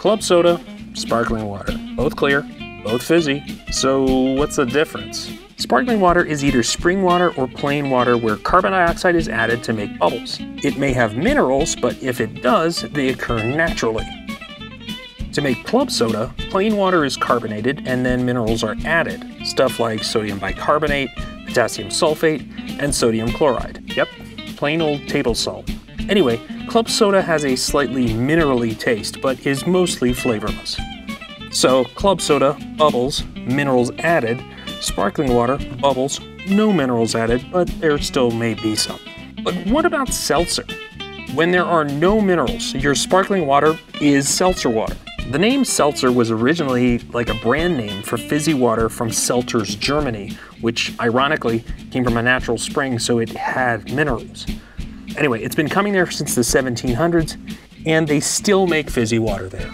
Club soda, sparkling water. Both clear, both fizzy. So what's the difference? Sparkling water is either spring water or plain water where carbon dioxide is added to make bubbles. It may have minerals, but if it does, they occur naturally. To make club soda, plain water is carbonated and then minerals are added. Stuff like sodium bicarbonate, potassium sulfate, and sodium chloride. Yep, plain old table salt. Anyway, club soda has a slightly minerally taste, but is mostly flavorless. So, club soda, bubbles, minerals added, Sparkling water, bubbles, no minerals added, but there still may be some. But what about seltzer? When there are no minerals, your sparkling water is seltzer water. The name seltzer was originally like a brand name for fizzy water from Selters, Germany, which ironically came from a natural spring, so it had minerals. Anyway, it's been coming there since the 1700s, and they still make fizzy water there.